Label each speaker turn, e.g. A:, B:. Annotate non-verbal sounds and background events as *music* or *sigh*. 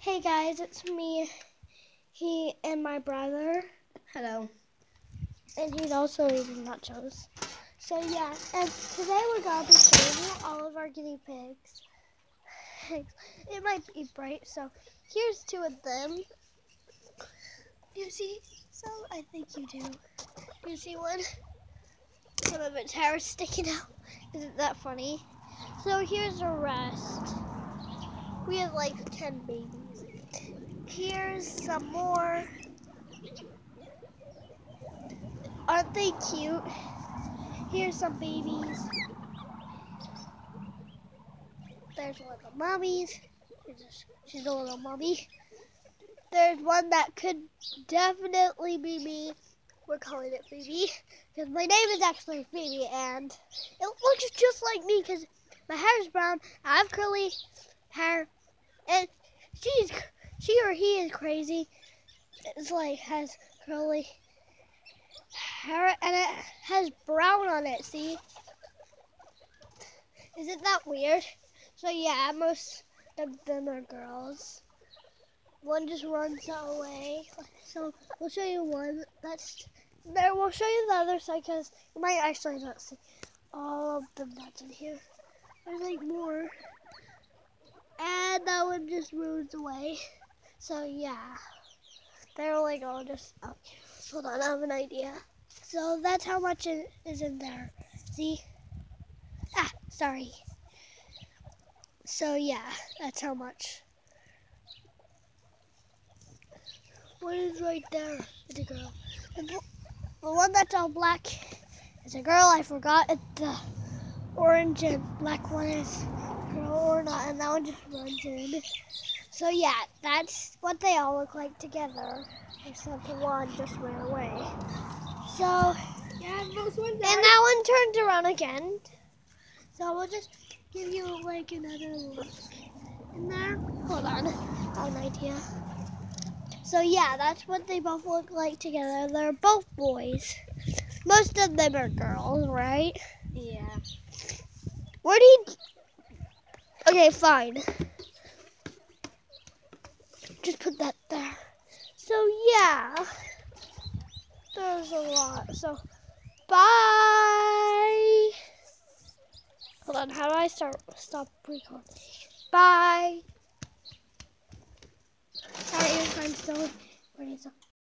A: Hey guys, it's me, he and my brother,
B: Hello.
A: and he's also eating nachos. So yeah, and today we're gonna be showing you all of our guinea pigs. *laughs* It might be bright, so here's two of them. You see? So I think you do. You see one? Some of its hair is sticking out. Isn't that funny? So here's the rest. We have like 10 babies. Here's some more. Aren't they cute? Here's some babies. There's one of the mummies. She's a little mummy. There's one that could definitely be me. We're calling it Phoebe because my name is actually Phoebe and it looks just like me because my hair is brown. I have curly hair and she's she or he is crazy. It's like has curly hair and it has brown on it. See? Isn't that weird? So yeah, most of them are girls. One just runs away. So we'll show you one. That's there. We'll show you the other side because you might actually not see all of them that's in here. There's like more. And that one just runs away. So yeah, they're like all just. Okay, hold on, I have an idea. So that's how much it is in there. See? Ah, sorry. So yeah, that's how much. What is right there? It's a girl. The, one that's all black is a girl. I forgot if the orange and black one is girl or not, and that one just runs in. So yeah, that's what they all look like together, except one just ran away. So
B: Yeah, those ones
A: and that one turned around again. So we'll just give you like another look in there. Hold on, I have an idea. So yeah, that's what they both look like together. They're both boys. Most of them are girls, right?
B: Yeah.
A: Where do you? Okay, fine. Just put that there. So yeah, there's a lot. So bye. Hold on. How do I start? Stop recording. Bye. Sorry, I'm still recording.